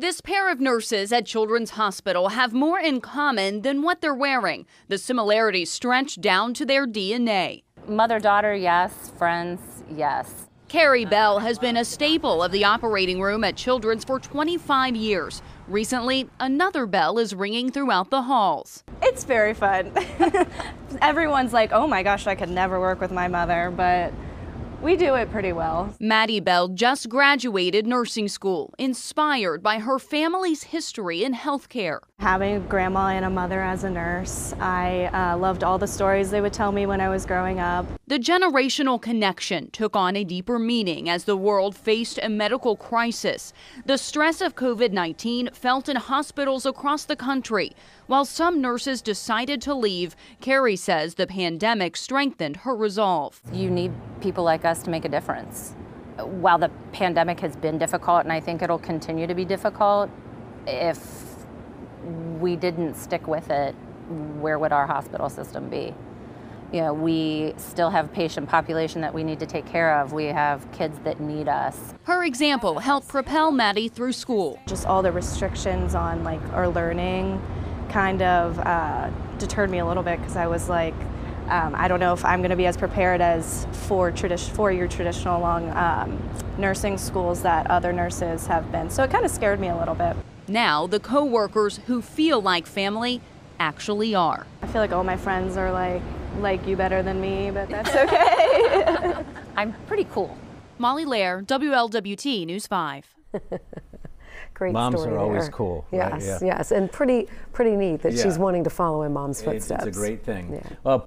This pair of nurses at Children's Hospital have more in common than what they're wearing. The similarities stretch down to their DNA. Mother daughter, yes. Friends, yes. Carrie Bell has been a staple of the operating room at Children's for 25 years. Recently, another bell is ringing throughout the halls. It's very fun. Everyone's like, oh my gosh, I could never work with my mother, but we do it pretty well. Maddie Bell just graduated nursing school, inspired by her family's history in healthcare. Having a grandma and a mother as a nurse, I uh, loved all the stories they would tell me when I was growing up. The generational connection took on a deeper meaning as the world faced a medical crisis. The stress of COVID 19 felt in hospitals across the country. While some nurses decided to leave, Carrie says the pandemic strengthened her resolve. You need people like us to make a difference. While the pandemic has been difficult, and I think it'll continue to be difficult, if we didn't stick with it, where would our hospital system be? You know, we still have patient population that we need to take care of. We have kids that need us. Her example helped propel Maddie through school. Just all the restrictions on like our learning kind of uh, deterred me a little bit because I was like, um, I don't know if I'm going to be as prepared as for tradi- four-year traditional long um, nursing schools that other nurses have been. So it kind of scared me a little bit. Now, the co-workers who feel like family actually are. I feel like all my friends are like like you better than me, but that's okay. I'm pretty cool. Molly Lair, WLWT News 5. Great Moms story are always there. cool, Yes, right? Yeah. yes, and pretty pretty neat that she's wanting to follow in mom's footsteps. it's a great thing. Yeah. Well,